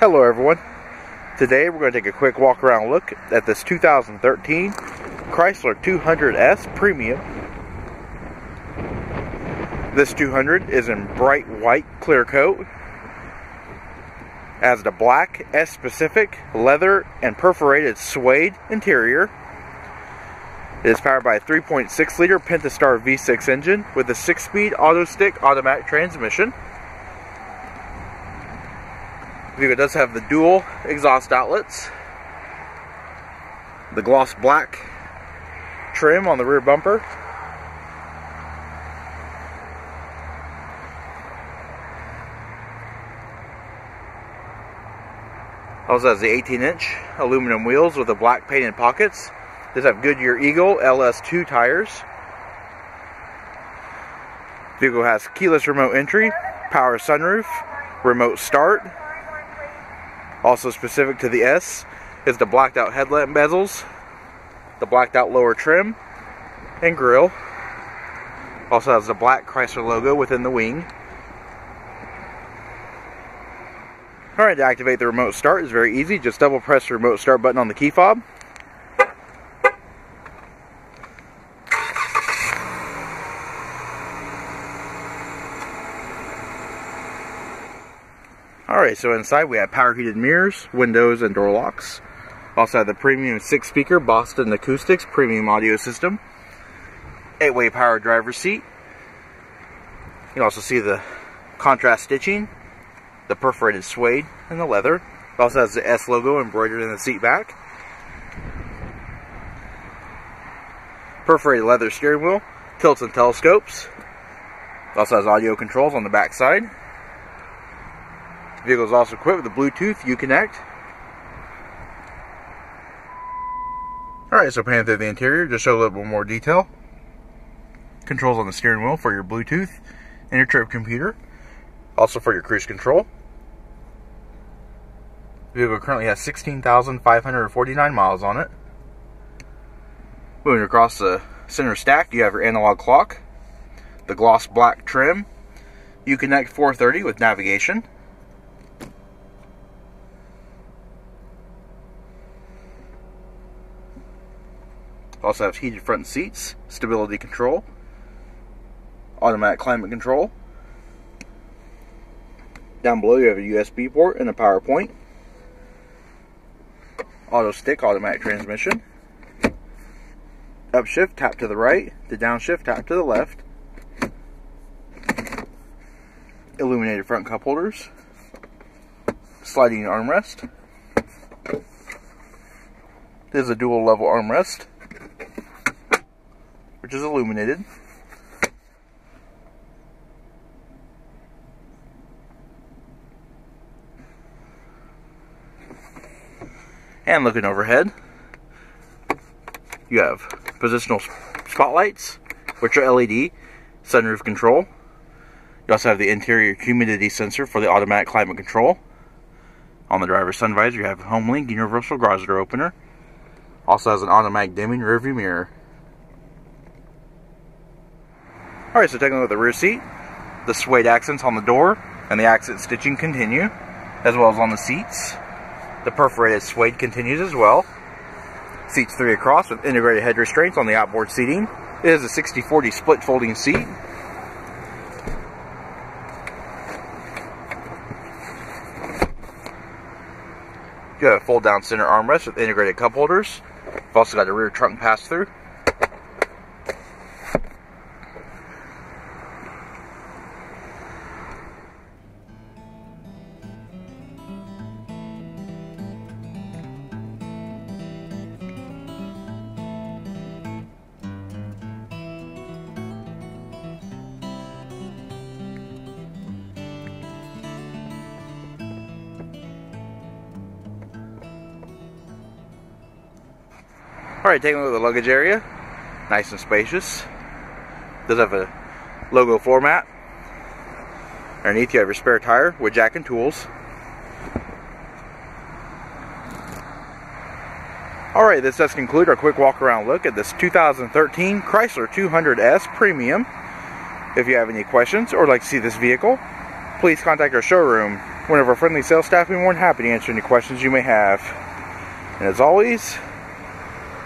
Hello everyone. Today we're going to take a quick walk around look at this 2013 Chrysler 200S Premium. This 200 is in bright white clear coat. Has the black S-specific leather and perforated suede interior. It is powered by a 3.6 liter Pentastar V6 engine with a 6-speed auto stick automatic transmission. Vehicle does have the dual exhaust outlets, the gloss black trim on the rear bumper, Also has the 18 inch aluminum wheels with the black painted pockets. Does have Goodyear Eagle LS2 tires. Vehicle has keyless remote entry, power sunroof, remote start, also specific to the S is the blacked out headlamp bezels, the blacked out lower trim and grille. Also has the black Chrysler logo within the wing. Alright, to activate the remote start is very easy. Just double press the remote start button on the key fob. Alright, so inside we have power heated mirrors, windows, and door locks. Also have the premium six speaker Boston Acoustics premium audio system. Eight way power driver seat. You can also see the contrast stitching, the perforated suede, and the leather. It also has the S logo embroidered in the seat back. Perforated leather steering wheel, tilts and telescopes. It also has audio controls on the back side. Vehicle is also equipped with a Bluetooth Uconnect. Alright, so panning through the interior, just show a little bit more detail. Controls on the steering wheel for your Bluetooth and your trip computer. Also for your cruise control. The vehicle currently has 16,549 miles on it. Moving across the center stack, you have your analog clock, the gloss black trim, Uconnect 430 with navigation, Also have heated front seats, stability control, automatic climate control. Down below you have a USB port and a power point. Auto stick, automatic transmission. Upshift, tap to the right. The downshift, tap to the left. Illuminated front cup holders. Sliding armrest. This is a dual level armrest which is illuminated. And looking overhead, you have positional spotlights, which are LED, sunroof control. You also have the interior humidity sensor for the automatic climate control. On the driver's sun visor, you have HomeLink universal garage door opener. Also has an automatic dimming rearview mirror. Alright, so taking a look at the rear seat, the suede accents on the door and the accent stitching continue, as well as on the seats. The perforated suede continues as well. Seats three across with integrated head restraints on the outboard seating. It is a 60-40 split folding seat. You have a fold down center armrest with integrated cup holders. You've also got a rear trunk pass through Alright, taking a look at the luggage area. Nice and spacious. Does have a logo floor mat. Underneath you have your spare tire with jack and tools. Alright, this does conclude our quick walk around look at this 2013 Chrysler 200S Premium. If you have any questions or would like to see this vehicle, please contact our showroom one of our friendly sales staff will be more than happy to answer any questions you may have. And as always,